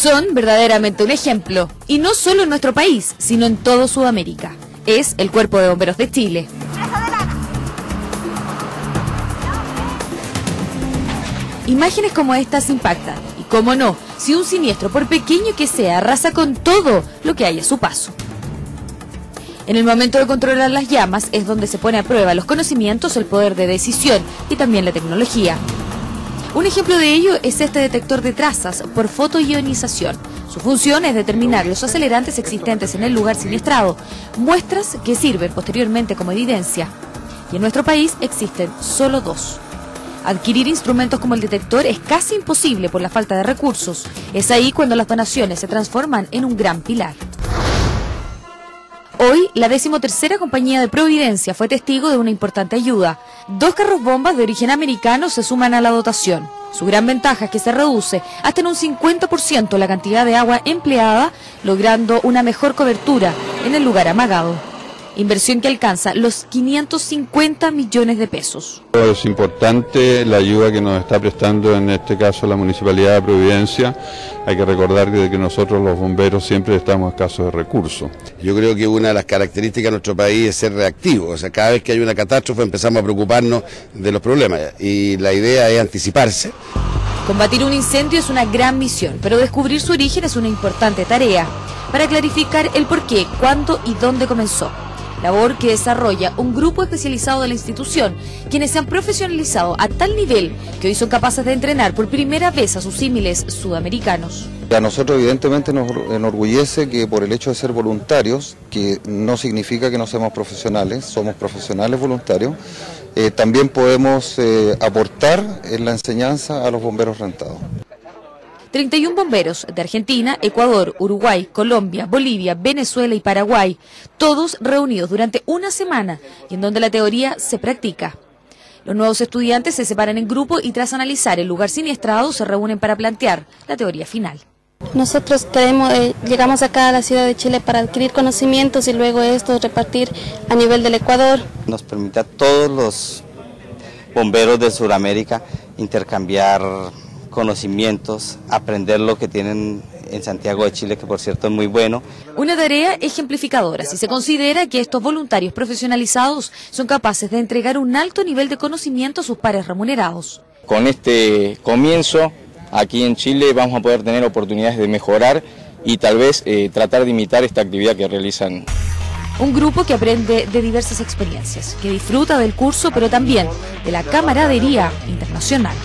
Son verdaderamente un ejemplo, y no solo en nuestro país, sino en todo Sudamérica. Es el Cuerpo de Bomberos de Chile. Imágenes como estas impactan, y cómo no, si un siniestro, por pequeño que sea, arrasa con todo lo que hay a su paso. En el momento de controlar las llamas es donde se pone a prueba los conocimientos, el poder de decisión y también la tecnología. Un ejemplo de ello es este detector de trazas por fotoionización. Su función es determinar los acelerantes existentes en el lugar siniestrado, muestras que sirven posteriormente como evidencia. Y en nuestro país existen solo dos. Adquirir instrumentos como el detector es casi imposible por la falta de recursos. Es ahí cuando las donaciones se transforman en un gran pilar. Hoy, la decimotercera compañía de Providencia fue testigo de una importante ayuda. Dos carros bombas de origen americano se suman a la dotación. Su gran ventaja es que se reduce hasta en un 50% la cantidad de agua empleada, logrando una mejor cobertura en el lugar amagado inversión que alcanza los 550 millones de pesos. Es importante la ayuda que nos está prestando en este caso la Municipalidad de Providencia. Hay que recordar que nosotros los bomberos siempre estamos escasos de recursos. Yo creo que una de las características de nuestro país es ser reactivo. O sea, cada vez que hay una catástrofe empezamos a preocuparnos de los problemas y la idea es anticiparse. Combatir un incendio es una gran misión, pero descubrir su origen es una importante tarea para clarificar el por qué, cuándo y dónde comenzó labor que desarrolla un grupo especializado de la institución, quienes se han profesionalizado a tal nivel que hoy son capaces de entrenar por primera vez a sus símiles sudamericanos. A nosotros evidentemente nos enorgullece que por el hecho de ser voluntarios, que no significa que no seamos profesionales, somos profesionales voluntarios, eh, también podemos eh, aportar en la enseñanza a los bomberos rentados. 31 bomberos de Argentina, Ecuador, Uruguay, Colombia, Bolivia, Venezuela y Paraguay, todos reunidos durante una semana y en donde la teoría se practica. Los nuevos estudiantes se separan en grupo y tras analizar el lugar siniestrado se reúnen para plantear la teoría final. Nosotros eh, llegamos acá a la ciudad de Chile para adquirir conocimientos y luego esto repartir a nivel del Ecuador. Nos permite a todos los bomberos de Sudamérica intercambiar conocimientos, aprender lo que tienen en Santiago de Chile, que por cierto es muy bueno. Una tarea ejemplificadora si se considera que estos voluntarios profesionalizados son capaces de entregar un alto nivel de conocimiento a sus pares remunerados. Con este comienzo, aquí en Chile vamos a poder tener oportunidades de mejorar y tal vez eh, tratar de imitar esta actividad que realizan. Un grupo que aprende de diversas experiencias, que disfruta del curso, pero también de la camaradería internacional.